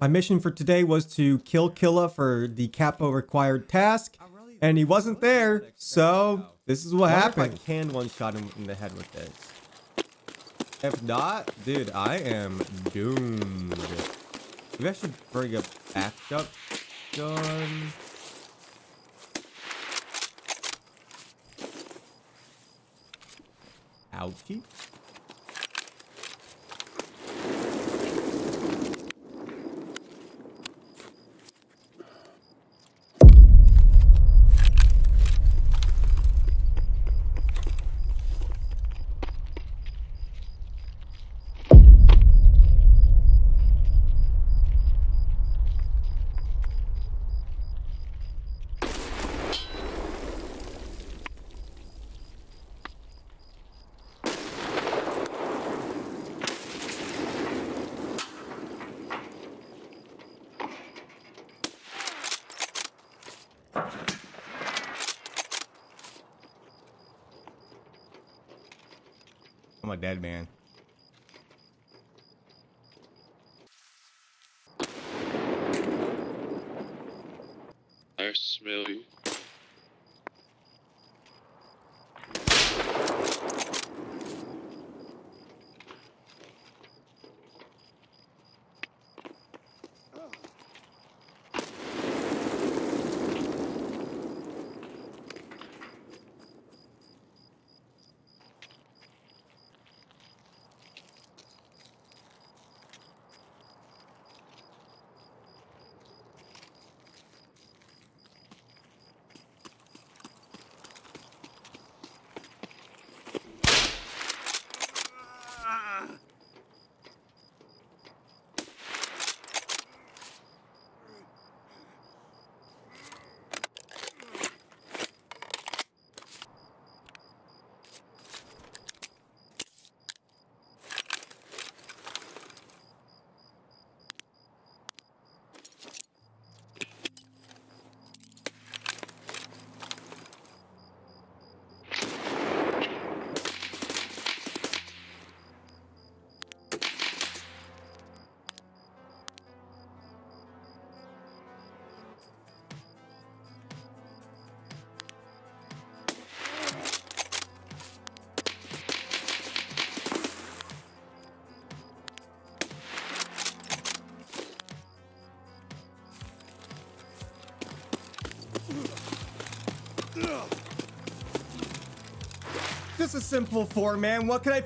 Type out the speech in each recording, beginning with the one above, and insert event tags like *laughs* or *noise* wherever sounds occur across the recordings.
My mission for today was to kill Killa for the Kappa required task, and he wasn't there, so this is what happened. If I can one shot him in the head with this. If not, dude, I am doomed. Maybe I should bring a backup gun. Ouchie. A dead man. I smell you. Just a simple four man. What can I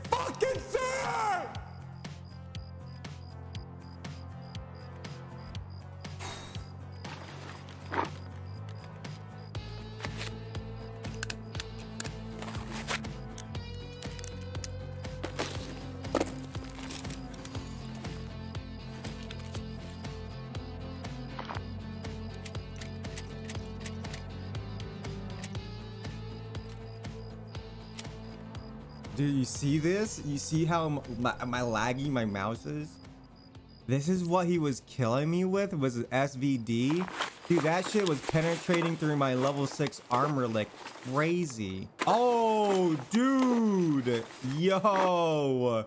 Dude, you see this? You see how my, my laggy my mouse is? This is what he was killing me with was SVD. Dude, that shit was penetrating through my level 6 armor like crazy. Oh, dude. Yo.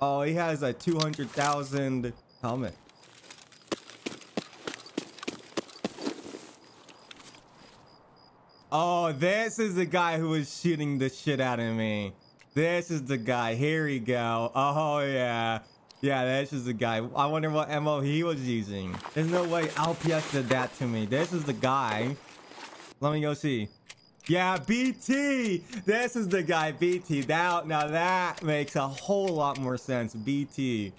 Oh, he has a 200,000 helmet. Oh, this is the guy who was shooting the shit out of me. This is the guy. Here we go. Oh, yeah. Yeah, this is the guy. I wonder what MO he was using. There's no way LPS did that to me. This is the guy. Let me go see. Yeah, BT. This is the guy, BT. Now, now that makes a whole lot more sense. BT.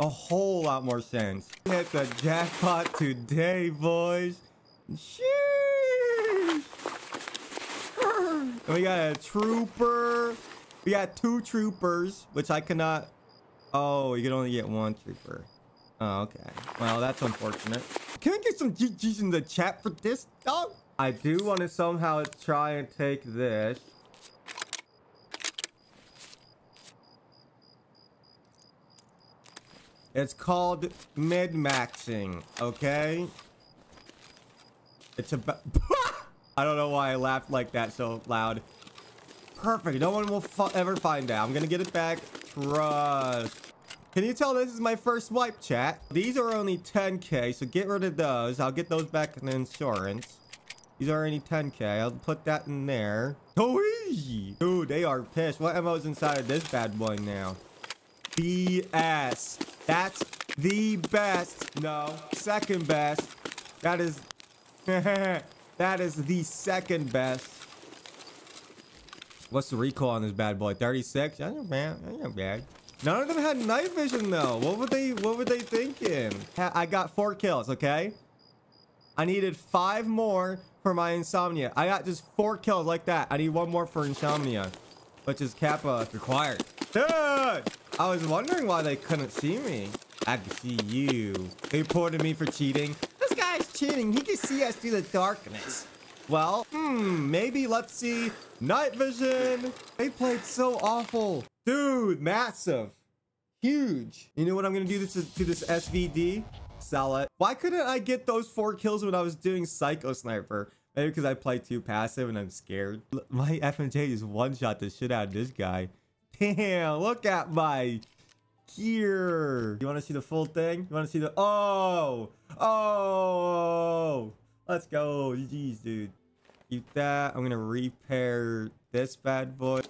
A whole lot more sense. Hit the jackpot today, boys. Sheesh. *laughs* We got a trooper. We got two troopers, which I cannot. Oh, you can only get one trooper. Oh, okay. Well, that's unfortunate. Can I get some GGs in the chat for this, dog? I do want to somehow try and take this. It's called min-maxing, okay? It's about... *laughs* I don't know why I laughed like that so loud. Perfect. No one will ever find out. I'm gonna get it back. Trust. Can you tell this is my first wipe, chat? These are only 10k, so get rid of those. I'll get those back in insurance. These are only 10k. I'll put that in there. Oh, Dude, they are pissed. What ammo is inside of this bad boy now? BS. That's the best. No, second best. That is... *laughs* that is the second best. What's the recoil on this bad boy? 36? That's not bad. Bad. None of them had night vision though. What were they what were they thinking? I got four kills, okay? I needed five more for my insomnia. I got just four kills like that. I need one more for insomnia, which is Kappa required. Dude! I was wondering why they couldn't see me. I can see you. They reported me for cheating. This guy's cheating. He can see us through the darkness. Well, hmm, maybe let's see night vision. They played so awful. Dude, massive. Huge. You know what I'm going to do this to this SVD? Sell it. Why couldn't I get those four kills when I was doing Psycho Sniper? Maybe because I play too passive and I'm scared. My FMJ just one-shot the shit out of this guy. Damn, look at my gear. You want to see the full thing? You want to see the... Oh! Oh! Let's go. GG's, dude. Keep that. I'm gonna repair this bad boy.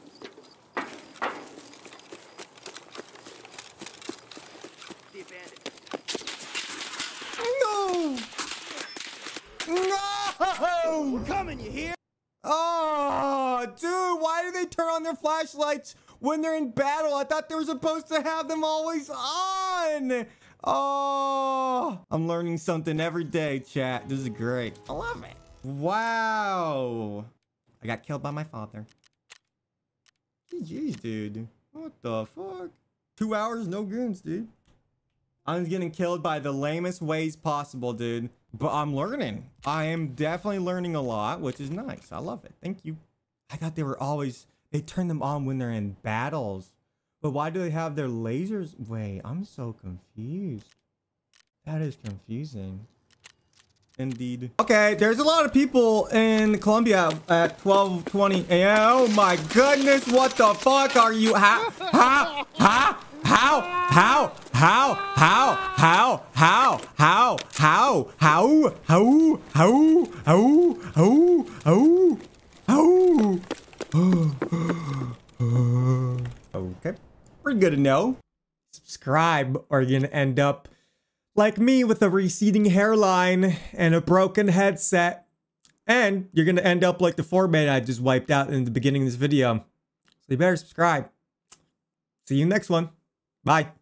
No! No! We're coming, you hear? Oh, dude, why do they turn on their flashlights when they're in battle? I thought they were supposed to have them always on. Oh, I'm learning something every day, chat. This is great. I love it. Wow. I got killed by my father. Jeez, dude. What the fuck? Two hours, no goons, dude. I'm getting killed by the lamest ways possible, dude. But I'm learning. I am definitely learning a lot, which is nice. I love it. Thank you. I thought they were always... They turn them on when they're in battles. But why do they have their lasers? Wait, I'm so confused. That is confusing. Indeed. Okay, there's a lot of people in Colombia at 12:20 a.m. Oh my goodness, what the fuck are you? How? How? How? How? How? How? How? How? How? How? How? How? How? How? How? How? How? Okay. Pretty good to know. Subscribe or you're gonna end up like me with a receding hairline and a broken headset. And you're gonna end up like the four format I just wiped out in the beginning of this video. So you better subscribe. See you next one. Bye.